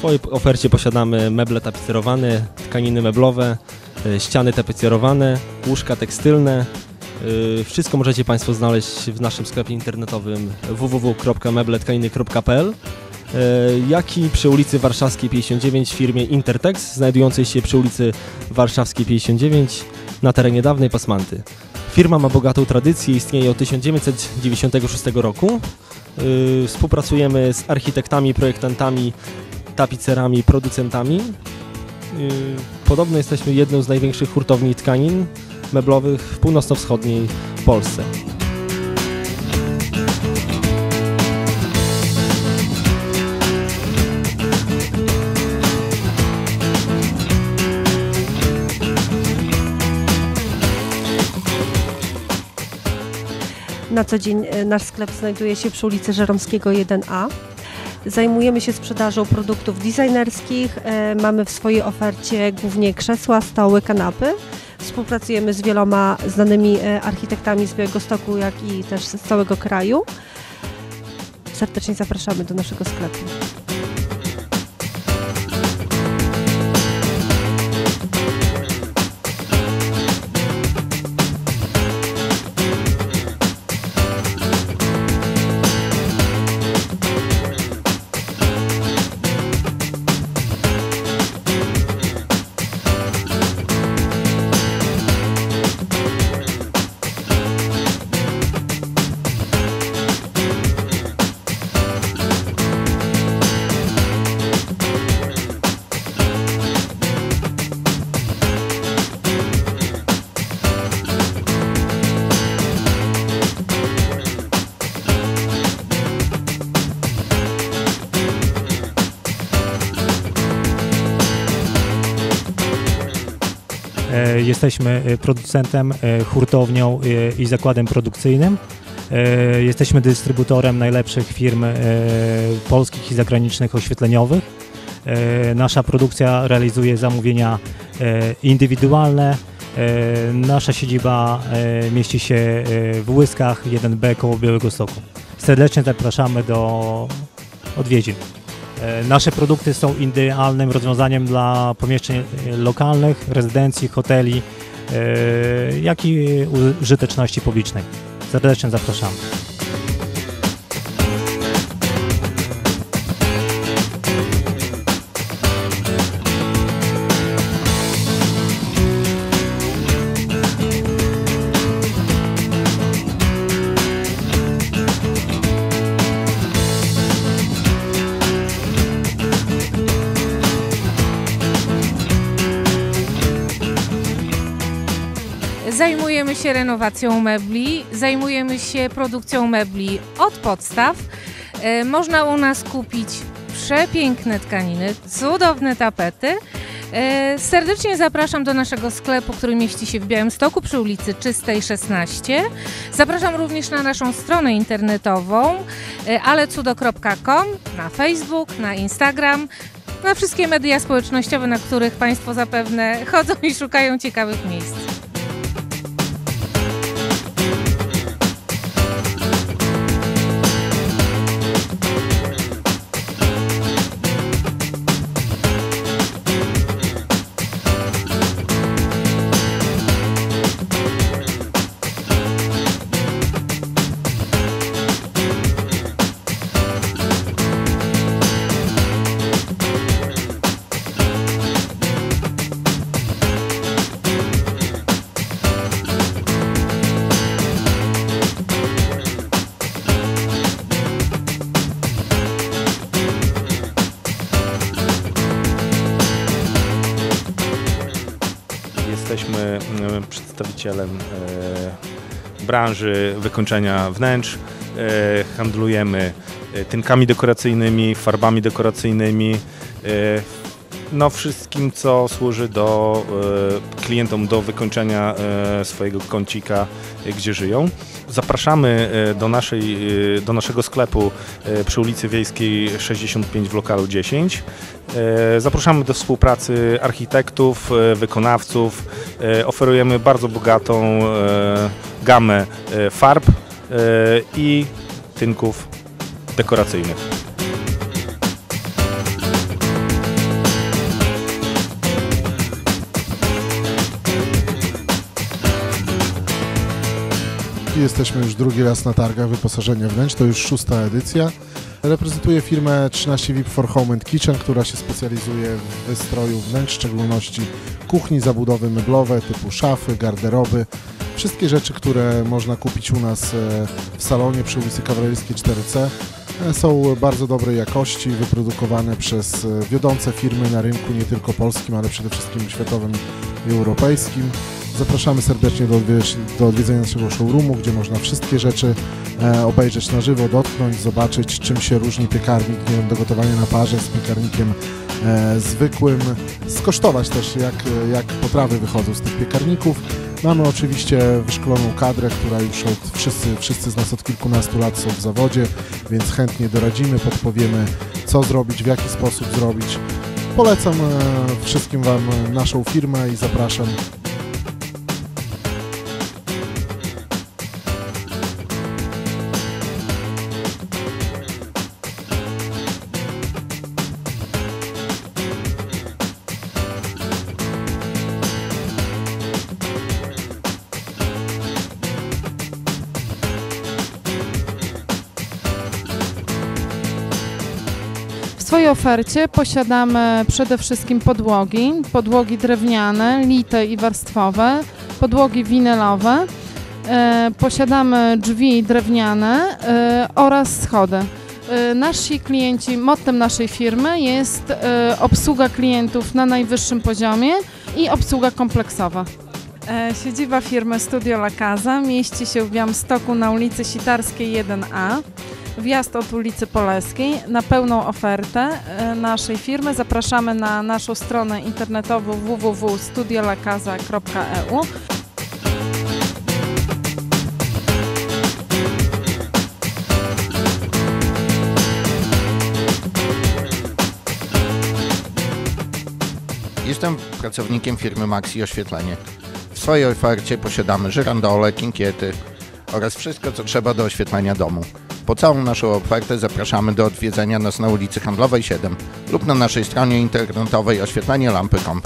swojej ofercie posiadamy meble tapicerowane, tkaniny meblowe, e, ściany tapicerowane, łóżka tekstylne. E, Wszystko możecie Państwo znaleźć w naszym sklepie internetowym www.mebletkaniny.pl e, jak i przy ulicy Warszawskiej 59 w firmie Intertex, znajdującej się przy ulicy Warszawskiej 59 na terenie dawnej Pasmanty. Firma ma bogatą tradycję, istnieje od 1996 roku. Współpracujemy z architektami, projektantami, tapicerami, producentami. Yy, Podobno jesteśmy jedną z największych hurtowni tkanin meblowych w północno-wschodniej Polsce. Na co dzień e, nasz sklep znajduje się przy ulicy Żeromskiego 1A. Zajmujemy się sprzedażą produktów designerskich. e, Mamy w swojej ofercie głównie krzesła, stoły, kanapy. Współpracujemy z wieloma znanymi e, architektami z Białegostoku, jak i też z całego kraju. Serdecznie zapraszamy do naszego sklepu. Jesteśmy e, producentem, e, hurtownią e, i zakładem produkcyjnym. E, Jesteśmy dystrybutorem najlepszych firm e, polskich i zagranicznych oświetleniowych. E, Nasza produkcja realizuje zamówienia e, indywidualne. E, Nasza siedziba e, mieści się e, w Łyskach 1B koło Białegostoku. Serdecznie zapraszamy do odwiedzin. E, Nasze produkty są idealnym rozwiązaniem dla pomieszczeń lokalnych, rezydencji, hoteli, e, jak i użyteczności publicznej. Serdecznie zapraszamy. Zajmujemy się renowacją mebli, zajmujemy się produkcją mebli od podstaw. E, Można u nas kupić przepiękne tkaniny, cudowne tapety. E, Serdecznie zapraszam do naszego sklepu, który mieści się w Białymstoku przy ulicy Czystej 16. Zapraszam również na naszą stronę internetową e, alecudo.com, na Facebook, na Instagram, na wszystkie media społecznościowe, na których Państwo zapewne chodzą i szukają ciekawych miejsc. Przedstawicielem e, branży wykończenia wnętrz. E, Handlujemy e, tynkami dekoracyjnymi, farbami dekoracyjnymi. No wszystkim, co służy do klientom do wykończenia swojego kącika, gdzie żyją. Zapraszamy e, do, naszej, e, do naszego sklepu e, przy ulicy Wiejskiej 65 w lokalu 10. E, Zapraszamy do współpracy architektów, wykonawców. Oferujemy bardzo bogatą gamę farb i tynków dekoracyjnych. Jesteśmy już drugi raz na targach wyposażenia wnętrz, to już szósta edycja. Reprezentuję firmę 13 VIP for Home and Kitchen, która się specjalizuje w wystroju wnętrz, w szczególności kuchni, zabudowy meblowe typu szafy, garderoby. Wszystkie rzeczy, które można kupić u nas e, w salonie przy ulicy Kawalerskiej 4C e, są bardzo dobrej jakości, wyprodukowane przez e, wiodące firmy na rynku nie tylko polskim, ale przede wszystkim światowym i europejskim. Zapraszamy serdecznie do, odwiedz- do odwiedzenia naszego showroomu, gdzie można wszystkie rzeczy e, obejrzeć na żywo, dotknąć, zobaczyć czym się różni piekarnik nie wiem, do gotowania na parze z piekarnikiem e, zwykłym, skosztować też jak, jak potrawy wychodzą z tych piekarników. Mamy oczywiście wyszkoloną kadrę, która już od, wszyscy, wszyscy z nas od kilkunastu lat są w zawodzie, więc chętnie doradzimy, podpowiemy co zrobić, w jaki sposób zrobić. Polecam e, wszystkim Wam naszą firmę i zapraszam swojej ofercie posiadamy przede wszystkim podłogi, podłogi drewniane, lite i warstwowe, podłogi winylowe, e, posiadamy drzwi drewniane e, oraz schody. E, Nasi klienci, mottem naszej firmy jest obsługa klientów na najwyższym poziomie i obsługa kompleksowa. Siedziba firmy Studio La Casa mieści się w Białymstoku na ulicy Sitarskiej 1A. Wjazd od ulicy Poleskiej. Na pełną ofertę e, naszej firmy zapraszamy na naszą stronę internetową www.studiolakaza.eu. Jestem pracownikiem firmy Maxi Oświetlenie. W swojej ofercie posiadamy żyrandole, kinkiety oraz wszystko, co trzeba do oświetlenia domu. Po całą naszą ofertę zapraszamy do odwiedzenia nas na ulicy Handlowej 7 lub na naszej stronie internetowej oświetlenielampy.com.